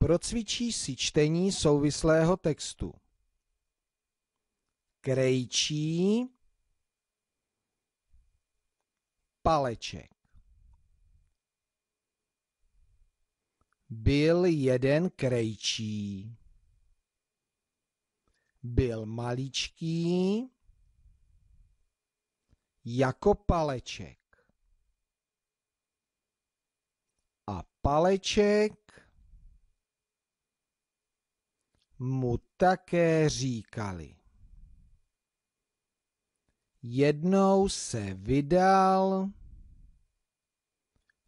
Procvičí si čtení souvislého textu. Krejčí paleček. Byl jeden krejčí. Byl maličký jako paleček. A paleček mu také říkali. Jednou se vydal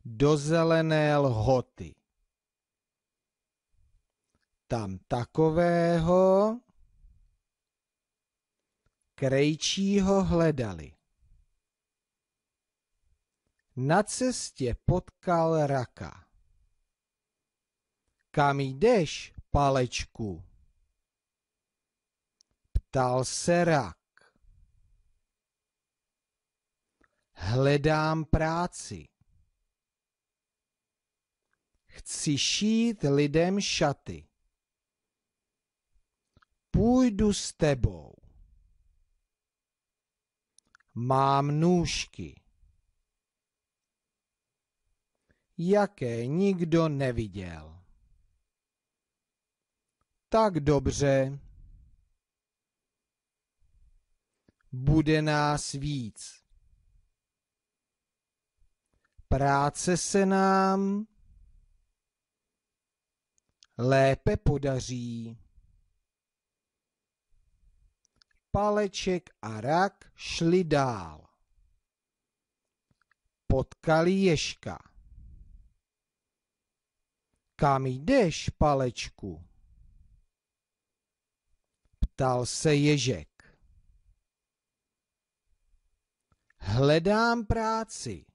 do zelené lhoty. Tam takového krejčího hledali. Na cestě potkal raka. Kam jdeš, palečku? Ptal se rak. Hledám práci. Chci šít lidem šaty. Půjdu s tebou. Mám nůžky. Jaké nikdo neviděl. Tak dobře. Bude nás víc. Práce se nám lépe podaří. Paleček a rak šli dál. Potkali Ježka. Kam jdeš, Palečku? Ptal se Ježek. Hledám práci.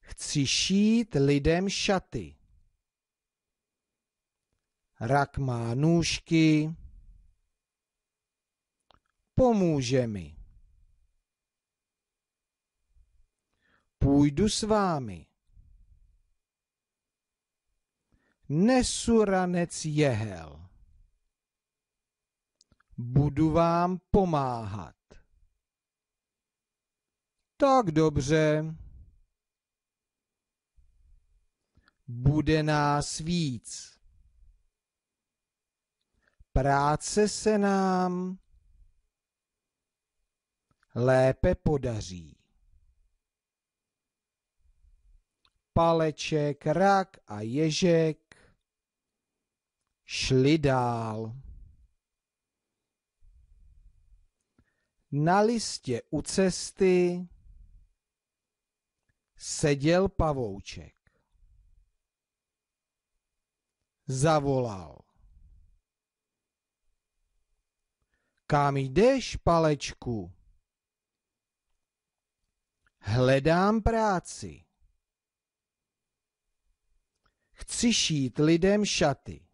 Chci šít lidem šaty. Rak má nůžky, pomůže mi. Půjdu s vámi. Nesu ranec jehel. Budu vám pomáhat. Tak dobře. Bude nás víc. Práce se nám lépe podaří. Paleček, rak a ježek šli dál. Na listě u cesty seděl pavouček. Zavolal. Kam jdeš, palečku? Hledám práci. Chci šít lidem šaty.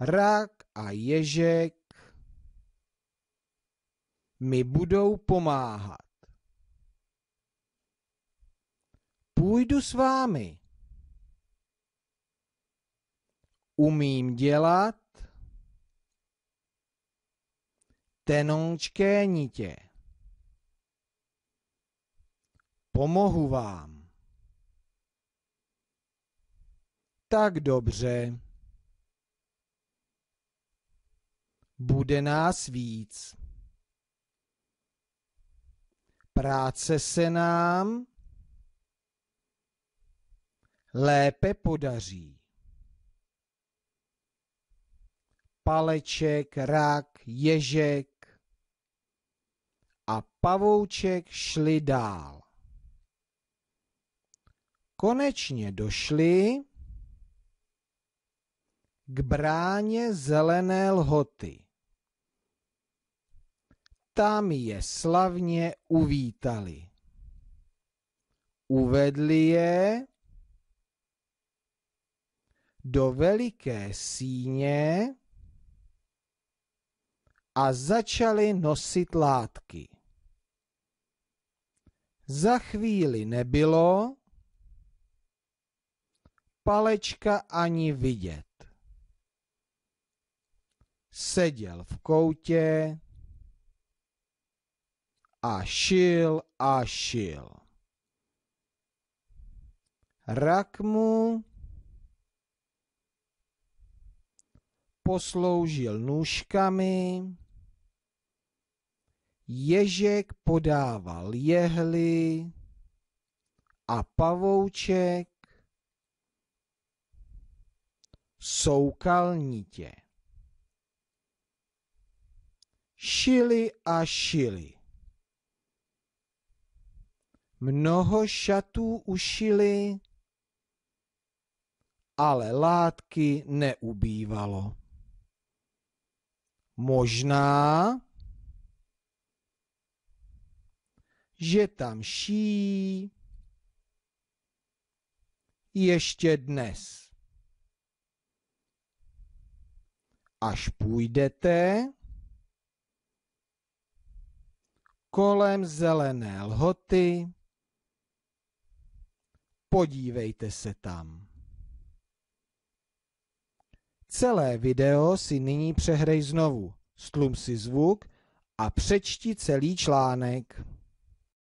Rak a ježek mi budou pomáhat. Půjdu s vámi. Umím dělat tenončké nitě. Pomohu vám. Tak dobře. Bude nás víc. Práce se nám lépe podaří. Paleček, rak, ježek a pavouček šli dál. Konečně došli k bráně zelené lhoty. Tam je slavně uvítali. Uvedli je do veliké síně a začali nosit látky. Za chvíli nebylo palečka ani vidět. Seděl v koutě a šil a šil. Rak mu posloužil nůžkami, ježek podával jehly a pavouček soukal nitě. Šili a šili. Mnoho šatů ušili, ale látky neubývalo. Možná, že tam ší ještě dnes. Až půjdete kolem zelené lhoty, podívejte se tam. Celé video si nyní přehrej znovu, stlum si zvuk a přečti celý článek.